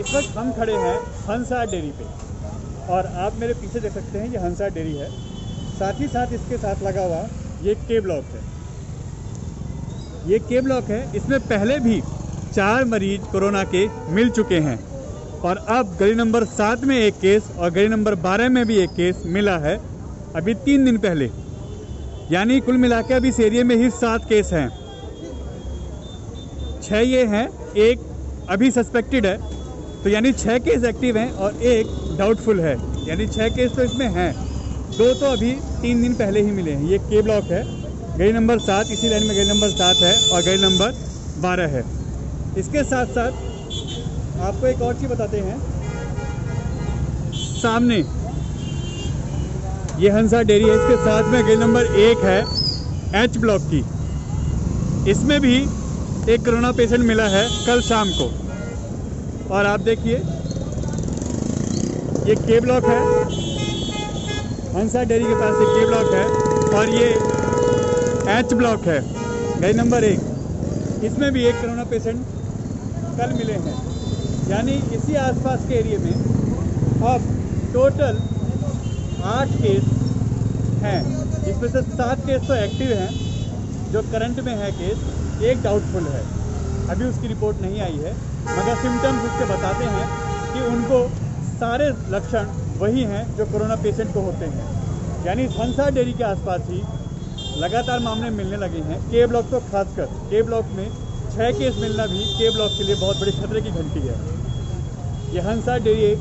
इस वक्त हम खड़े हैं हंसा डेयरी पे। और आप मेरे पीछे देख सकते हैं ये हंसा डेयरी है। साथ ही साथ इसके साथ लगा हुआ ये के ब्लॉक है। ये के ब्लॉक है। इसमें पहले भी चार मरीज़ कोरोना के मिल चुके हैं। और अब गली नंबर सात में एक केस और गली नंबर बारह में भी एक केस मिला है। अभी तीन दिन पहले। यानी कुल मिला के अभी इस एरिए में ही सात केस हैं। छः ये हैं, एक अभी सस्पेक्टेड है। तो यानी छः केस एक्टिव हैं और एक डाउटफुल है। यानी छः केस तो इसमें हैं। दो तो अभी तीन दिन पहले ही मिले हैं। ये के ब्लॉक है। गली नंबर सात, इसी लाइन में गली नंबर सात है और गली नंबर बारह है। इसके साथ साथ आपको एक और चीज़ बताते हैं। सामने। ये हंसा डेयरी है। इसके साथ में गली नंबर एक है एच ब्लॉक की। इसमें भी एक कोरोना पेशेंट मिला है कल शाम को। और आप देखिए, ये के ब्लॉक है। हंसा डेयरी के पास एक के ब्लॉक है और ये एच ब्लॉक है। गई नंबर एक। इसमें भी एक कोरोना पेशेंट कल मिले हैं। यानी इसी आसपास के एरिया में अब टोटल आठ केस हैं। जिसमें से सात केस तो एक्टिव हैं, जो करंट में है केस एक डाउटफुल है। अभी उसकी रिपोर्ट नहीं आई है। मगर सिम्टम्स उसके बताते हैं कि उनको सारे लक्षण वही हैं जो कोरोना पेशेंट को होते हैं। यानी हंसा डेयरी के आसपास ही लगातार मामले मिलने लगे हैं। के ब्लॉक तो खासकर के ब्लॉक में छः केस मिलना भी के ब्लॉक के लिए बहुत बड़े खतरे की घंटी है। यह हंसा डेयरी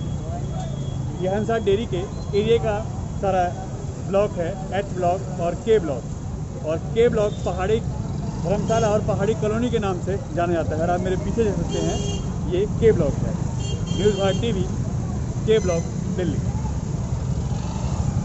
ये हंसा डेयरी के एरिया का सारा ब्लॉक है एच ब्लॉक और के ब्लॉक और के ब्लॉक पहाड़ी धर्मशाला और पहाड़ी कॉलोनी के नाम से जाना जाता है अगर आप मेरे पीछे देख सकते हैं, ये के ब्लॉक है। न्यूज़ भारत टीवी के ब्लॉक दिल्ली।